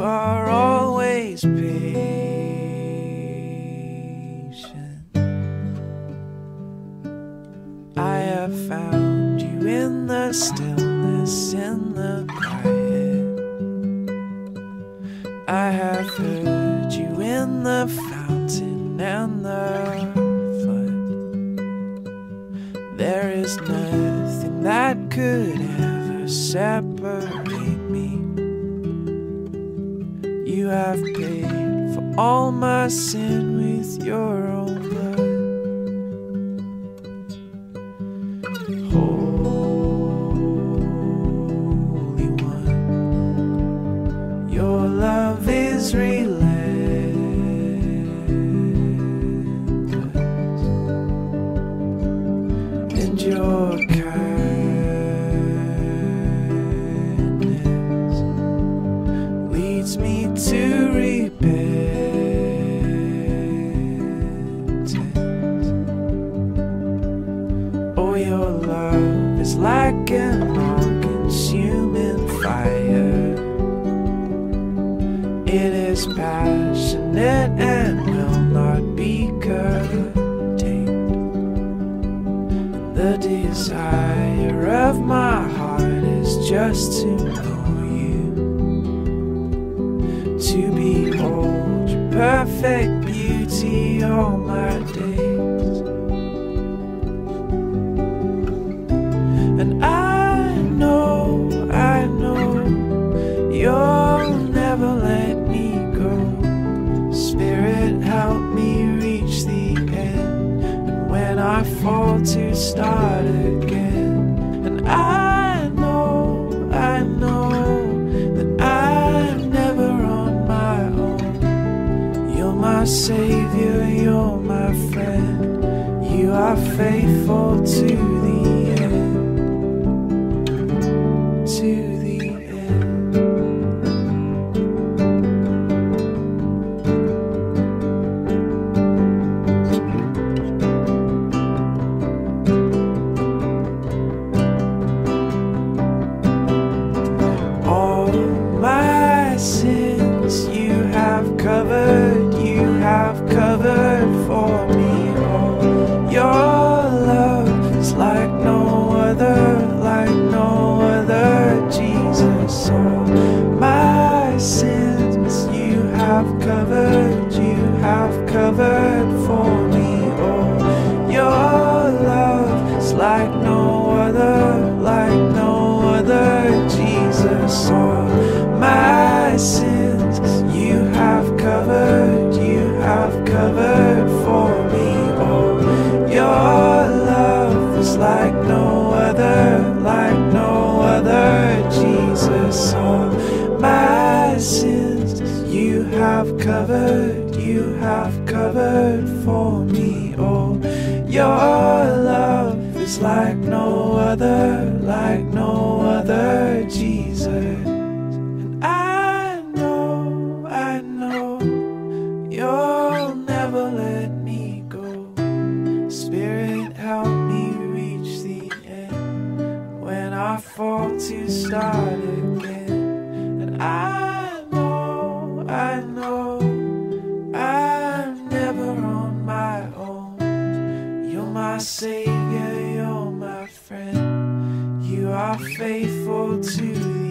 You are always patient. I have found you in the stillness, in the quiet. I have heard you in the fountain and the flood. There is nothing that could ever separate have paid for all my sin with your own blood. Holy One, your love is relentless, and your kindness It is passionate and will not be contained. The desire of my heart is just to know you, to behold your perfect beauty all my days. And I to start again. And I know, I know that I'm never on my own. You're my savior, you're my friend. You are faithful to have covered, you have covered for me. Oh, your love is like no other, like no other, Jesus. And I know, I know, you'll never let me go. Spirit, help me reach the end when I fall to start again. And I friend. You are faithful to